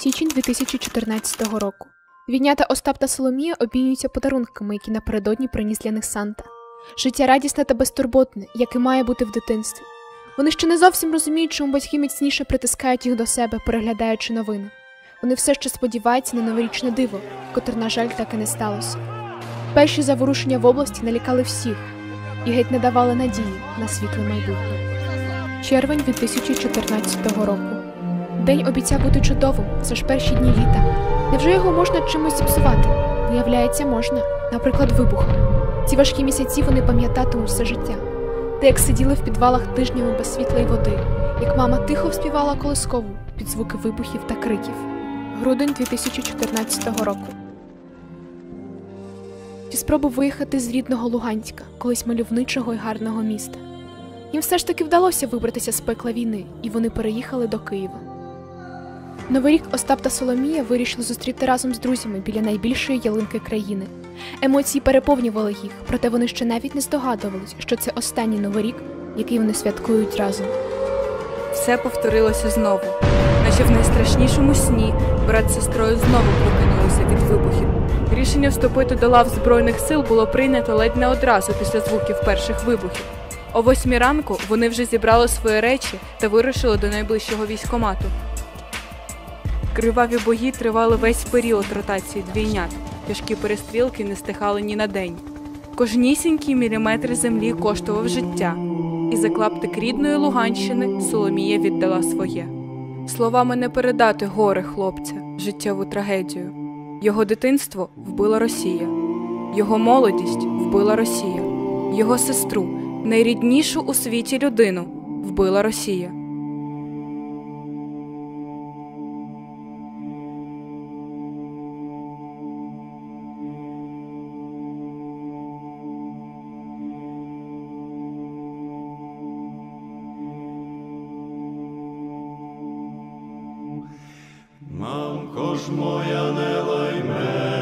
Січень 2014 року. Двійнята Остап та Соломія обмінюються подарунками, які напередодні приніс для них Санта. Життя радісне та безтурботне, як і має бути в дитинстві. Вони ще не зовсім розуміють, чому батьки міцніше притискають їх до себе, переглядаючи новини. Вони все ще сподіваються на новорічне диво, котре, на жаль, так і не сталося. Перші заворушення в області налякали всіх і геть не давали надії на світле майбутнє. Червень 2014 року. День обіцяв бути чудовим, це ж перші дні літа. Невже його можна чимось зіпсувати? Виявляється, можна, наприклад, вибухом. Ці важкі місяці вони пам'ятатимуть все життя. Те, як сиділи в підвалах тижнями без світла й води, як мама тихо співала колискову під звуки вибухів та криків. Грудень 2014 року. Ті спроби виїхати з рідного Луганська, колись мальовничого й гарного міста. Їм все ж таки вдалося вибратися з пекла війни, і вони переїхали до Києва. Новий рік Остап та Соломія вирішили зустріти разом з друзями біля найбільшої ялинки країни. Емоції переповнювали їх, проте вони ще навіть не здогадувались, що це останній новий рік, який вони святкують разом. Все повторилося знову, наче в найстрашнішому сні брат з сестрою знову прокинулися від вибухів. Рішення вступити до лав Збройних сил було прийнято ледь не одразу після звуків перших вибухів. О восьмій ранку вони вже зібрали свої речі та вирушили до найближчого військомату. Криваві бої тривали весь період ротації двійнят. Тяжкі перестрілки не стихали ні на день. Кожнісінький міліметр землі коштував життя, і за клаптик рідної Луганщини Соломія віддала своє. Словами не передати горе хлопця, життєву трагедію. Його дитинство вбила Росія, його молодість вбила Росія, його сестру, найріднішу у світі людину, вбила Росія. Мамко ж моя не лай мене,